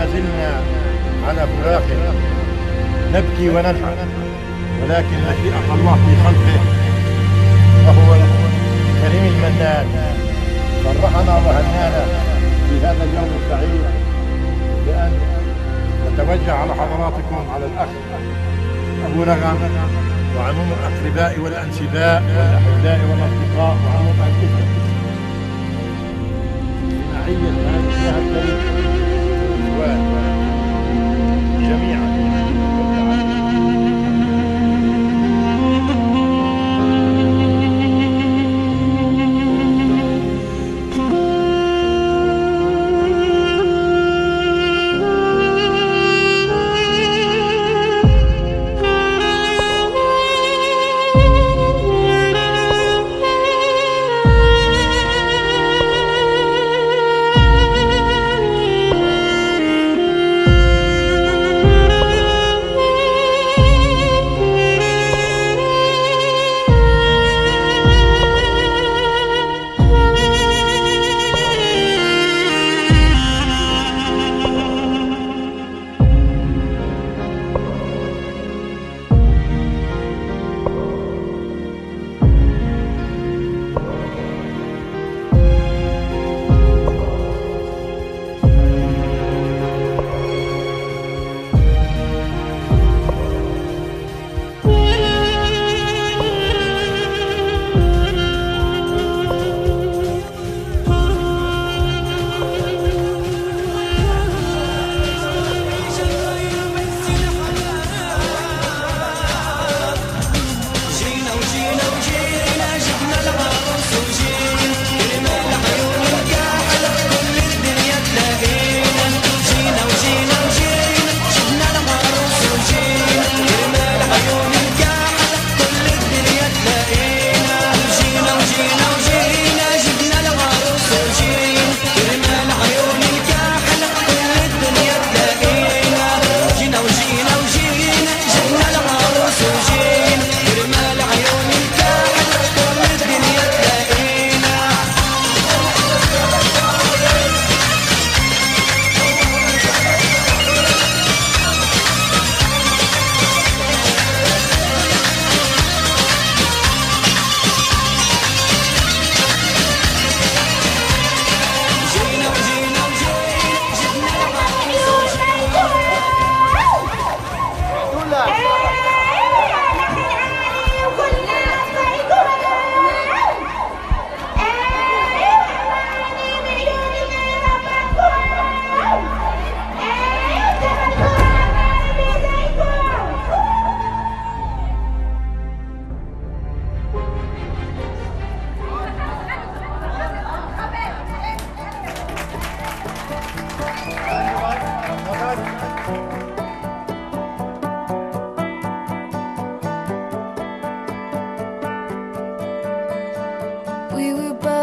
ما زلنا على فراق. نبكي وننحر ولكن مشيئة الله في خلقه وهو الكريم المنان. فرحنا وهنانا في هذا اليوم السعيد بأن نتوجه على حضراتكم على الأخ أبو نغم وعموم الأقرباء والأنسباء والأحباء والأصدقاء وعموم الأسرة. معية Amen. Amen.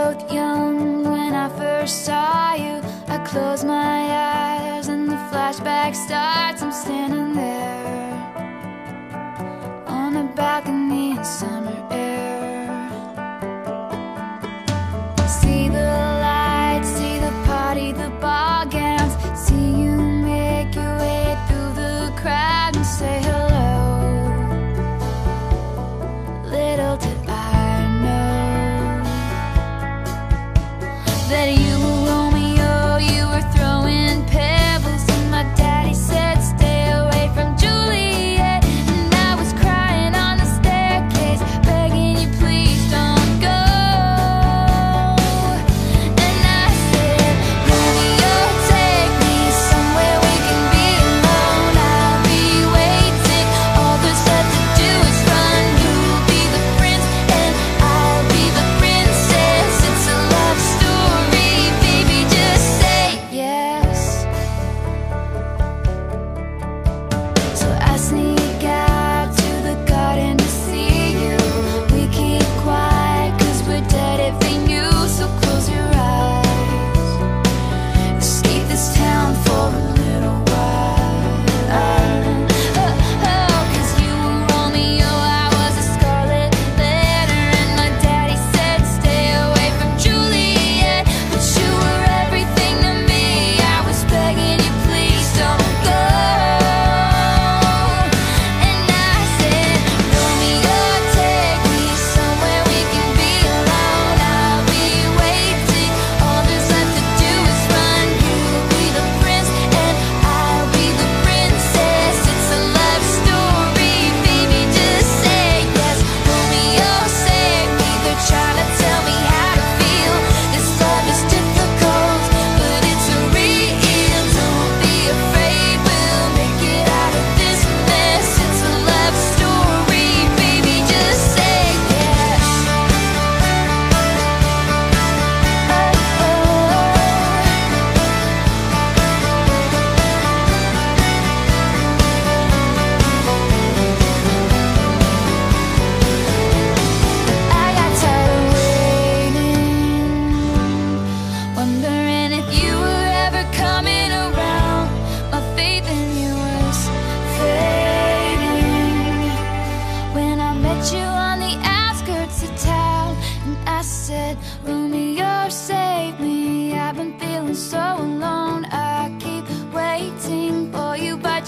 both young when I first saw you. I close my eyes and the flashback starts. I'm standing.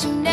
you know.